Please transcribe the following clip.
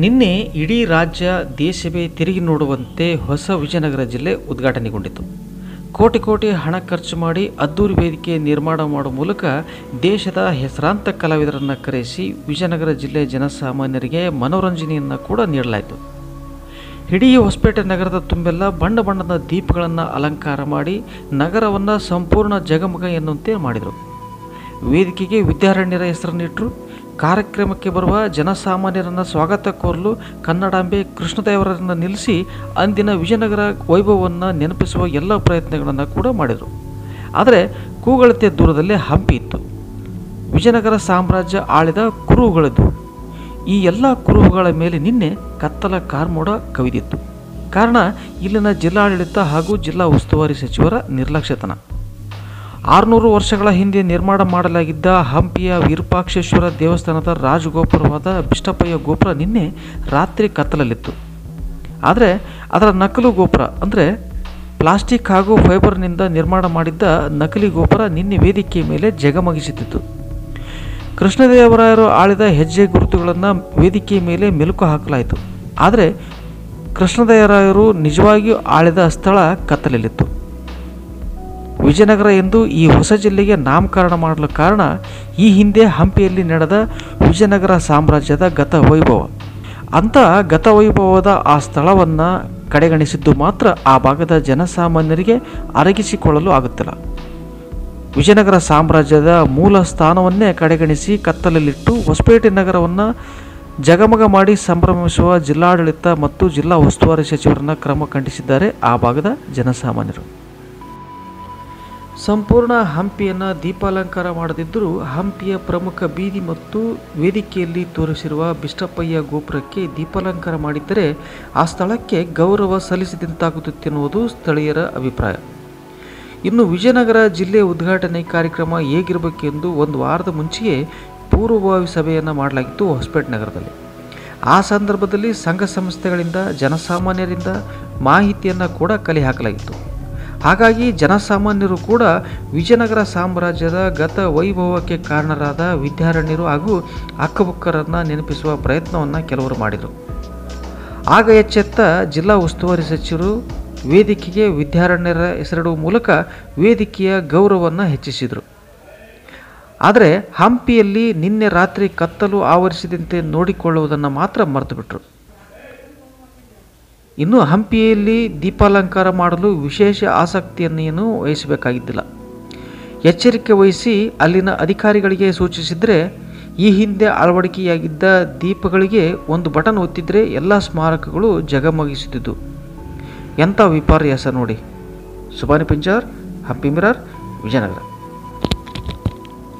ನಿನ್ನೆ ಇಡೀ ರಾಜ್ಯ ದೇಶವೇ ತಿರುಗಿ ನೋಡುವಂತೆ ಹೊಸ ವಿಜಯನಗರ ಜಿಲ್ಲೆ ಉದ್ಘಾಟನೆಗೊಂಡಿತು. ಕೋಟಿ ಕೋಟಿ ಹಣ ಖರ್ಚು ಮಾಡಿ ಅದ್ದೂರಿ ವೇದಿಕೆ ನಿರ್ಮಾಣ ಮಾಡುವ ಮೂಲಕ ದೇಶದ ಹೆಸರಾಂತ ಕಲಾವಿದರನ್ನು ಕರೆಸಿ ವಿಜಯನಗರ ಜಿಲ್ಲೆ ಜನಸಾಮಾನ್ಯರಿಗೆ ಮನೋರಂಜನೆಯನ್ನು ಕೂಡ ನೀಡಲಾಯಿತು. ಇಡೀ ಹೊಸಪೇಟೆ ನಗರದ ತುಂಬೆಲ್ಲ ಬಣ್ಣ ಬಣ್ಣದ ದೀಪಗಳನ್ನು ಅಲಂಕಾರ ಮಾಡಿ ನಗರವನ್ನು ಸಂಪೂರ್ಣ ಜಗಮಗ ಎನ್ನುವಂತೆ ಮಾಡಿದರು. ವೇದಿಕೆಗೆ ವಿದ್ಯಾರಣ್ಯರ ಹೆಸರನ್ನಿಟ್ಟರು ಕಾರ್ಯಕ್ರಮಕ್ಕೆ ಬರುವ ಜನಸಾಮಾನ್ಯರನ್ನು ಸ್ವಾಗತ ಕೋರಲು ಕನ್ನಡಾಂಬೆ ಕೃಷ್ಣದೇವರನ್ನು ನಿಲ್ಲಿಸಿ ಅಂದಿನ ವಿಜಯನಗರ ವೈಭವವನ್ನು ನೆನಪಿಸುವ ಎಲ್ಲ ಪ್ರಯತ್ನಗಳನ್ನು ಕೂಡ ಮಾಡಿದರು. ಆದರೆ ಕೂಗಳತೆ ದೂರದಲ್ಲೇ ಹಂಪಿ ಇತ್ತು. ವಿಜಯನಗರ ಸಾಮ್ರಾಜ್ಯ ಆಳಿದ ಕುರುಹುಗಳಿದ್ವು ಈ ಎಲ್ಲ ಕುರುಹುಗಳ ಮೇಲೆ ನಿನ್ನೆ ಕತ್ತಲ ಕಾರ್ಮೋಡ ಕವಿದಿತ್ತು. ಕಾರಣ ಇಲ್ಲಿನ ಜಿಲ್ಲಾಡಳಿತ ಹಾಗೂ ಜಿಲ್ಲಾ ಉಸ್ತುವಾರಿ ಸಚಿವರ ನಿರ್ಲಕ್ಷ್ಯತನ. ಆರುನೂರು ವರ್ಷಗಳ ಹಿಂದೆ ನಿರ್ಮಾಣ ಮಾಡಲಾಗಿದ್ದ ಹಂಪಿಯ ವಿರೂಪಾಕ್ಷೇಶ್ವರ ದೇವಸ್ಥಾನದ ರಾಜಗೋಪುರವಾದ ಬಿಷ್ಟಪ್ಪಯ್ಯ ಗೋಪುರ ನಿನ್ನೆ ರಾತ್ರಿ ಕತ್ತಲಲ್ಲಿತ್ತು. ಆದರೆ ಅದರ ನಕಲು ಗೋಪುರ ಅಂದರೆ ಪ್ಲಾಸ್ಟಿಕ್ ಹಾಗೂ ಫೈಬರ್ನಿಂದ ನಿರ್ಮಾಣ ಮಾಡಿದ್ದ ನಕಲಿ ಗೋಪುರ ನಿನ್ನೆ ವೇದಿಕೆ ಮೇಲೆ ಜಗಮಗಿಸುತ್ತಿತ್ತು ಕೃಷ್ಣದೇವರಾಯರು ಆಳಿದ ಹೆಜ್ಜೆ ಗುರುತುಗಳನ್ನು ವೇದಿಕೆಯ ಮೇಲೆ ಮೆಲುಕು ಹಾಕಲಾಯಿತು. ಆದರೆ ಕೃಷ್ಣದೇವರಾಯರು ನಿಜವಾಗಿಯೂ ಆಳಿದ ಸ್ಥಳ ಕತ್ತಲಲ್ಲಿತ್ತು. ವಿಜಯನಗರ ಎಂದು ಈ ಹೊಸ ಜಿಲ್ಲೆಗೆ ನಾಮಕರಣ ಮಾಡಲು ಕಾರಣ ಈ ಹಿಂದೆ ಹಂಪಿಯಲ್ಲಿ ನಡೆದ ವಿಜಯನಗರ ಸಾಮ್ರಾಜ್ಯದ ಗತ ವೈಭವ. ಅಂಥ ಗತವೈಭವದ ಆ ಸ್ಥಳವನ್ನು ಕಡೆಗಣಿಸಿದ್ದು ಮಾತ್ರ ಆ ಭಾಗದ ಜನಸಾಮಾನ್ಯರಿಗೆ ಅರಗಿಸಿಕೊಳ್ಳಲು ಆಗುತ್ತಿಲ್ಲ. ವಿಜಯನಗರ ಸಾಮ್ರಾಜ್ಯದ ಮೂಲ ಸ್ಥಾನವನ್ನೇ ಕಡೆಗಣಿಸಿ ಕತ್ತಲಲ್ಲಿಟ್ಟು ಹೊಸಪೇಟೆ ನಗರವನ್ನು ಜಗಮಗ ಮಾಡಿ ಸಂಭ್ರಮಿಸುವ ಜಿಲ್ಲಾಡಳಿತ ಮತ್ತು ಜಿಲ್ಲಾ ಉಸ್ತುವಾರಿ ಸಚಿವರನ್ನು ಕ್ರಮ ಖಂಡಿಸಿದ್ದಾರೆ ಆ ಭಾಗದ ಜನಸಾಮಾನ್ಯರು. ಸಂಪೂರ್ಣ ಹಂಪಿಯನ್ನು ದೀಪಾಲಂಕಾರ ಮಾಡದಿದ್ದರೂ ಹಂಪಿಯ ಪ್ರಮುಖ ಬೀದಿ ಮತ್ತು ವೇದಿಕೆಯಲ್ಲಿ ತೋರಿಸಿರುವ ಬಿಷ್ಟಪ್ಪಯ್ಯ ಗೋಪುರಕ್ಕೆ ದೀಪಾಲಂಕಾರ ಮಾಡಿದ್ದರೆ ಆ ಸ್ಥಳಕ್ಕೆ ಗೌರವ ಸಲ್ಲಿಸಿದಂತಾಗುತ್ತಿತ್ತೆನ್ನುವುದು ಸ್ಥಳೀಯರ ಅಭಿಪ್ರಾಯ. ಇನ್ನು ವಿಜಯನಗರ ಜಿಲ್ಲೆ ಉದ್ಘಾಟನೆ ಕಾರ್ಯಕ್ರಮ ಹೇಗಿರಬೇಕೆಂದು ಒಂದು ವಾರದ ಮುಂಚೆಯೇ ಪೂರ್ವಭಾವಿ ಸಭೆಯನ್ನು ಮಾಡಲಾಗಿತ್ತು ಹೊಸಪೇಟೆ ನಗರದಲ್ಲಿ. ಆ ಸಂದರ್ಭದಲ್ಲಿ ಸಂಘ ಸಂಸ್ಥೆಗಳಿಂದ, ಜನಸಾಮಾನ್ಯರಿಂದ ಮಾಹಿತಿಯನ್ನು ಕೂಡ ಕಲೆ ಹಾಕಲಾಗಿತ್ತು. ಹಾಗಾಗಿ ಜನಸಾಮಾನ್ಯರು ಕೂಡ ವಿಜಯನಗರ ಸಾಮ್ರಾಜ್ಯದ ಗತ ವೈಭವಕ್ಕೆ ಕಾರಣರಾದ ವಿದ್ಯಾರಣ್ಯರು ಹಾಗೂ ಅಕ್ಕಬುಕ್ಕರನ್ನು ನೆನಪಿಸುವ ಪ್ರಯತ್ನವನ್ನು ಕೆಲವರು ಮಾಡಿದರು. ಆಗ ಎಚ್ಚೆತ್ತ ಜಿಲ್ಲಾ ಉಸ್ತುವಾರಿ ಸಚಿವರು ವೇದಿಕೆಗೆ ವಿದ್ಯಾರಣ್ಯರ ಹೆಸರಿಡುವ ಮೂಲಕ ವೇದಿಕೆಯ ಗೌರವವನ್ನು ಹೆಚ್ಚಿಸಿದರು. ಆದರೆ ಹಂಪಿಯಲ್ಲಿ ನಿನ್ನೆ ರಾತ್ರಿ ಕತ್ತಲು ಆವರಿಸಿದಂತೆ ನೋಡಿಕೊಳ್ಳುವುದನ್ನು ಮಾತ್ರ ಮರೆತುಬಿಟ್ರು. ಇನ್ನು ಹಂಪಿಯಲ್ಲಿ ದೀಪಾಲಂಕಾರ ಮಾಡಲು ವಿಶೇಷ ಆಸಕ್ತಿಯನ್ನೇನು ವಹಿಸಬೇಕಾಗಿದ್ದಿಲ್ಲ. ಎಚ್ಚರಿಕೆ ವಹಿಸಿ ಅಲ್ಲಿನ ಅಧಿಕಾರಿಗಳಿಗೆ ಸೂಚಿಸಿದರೆ, ಈ ಹಿಂದೆ ಅಳವಡಿಕೆಯಾಗಿದ್ದ ದೀಪಗಳಿಗೆ ಒಂದು ಬಟನ್ ಒತ್ತಿದರೆ ಎಲ್ಲ ಸ್ಮಾರಕಗಳು ಜಗಮಗಿಸುತ್ತಿದ್ದು ಎಂಥ ವಿಪರ್ಯಾಸ ನೋಡಿ. ಸುಬಾನಿ ಪಿಂಜಾರ್ ಹಂಪಿ ಮಿರಾರ್, ವಿಜಯನಗರ.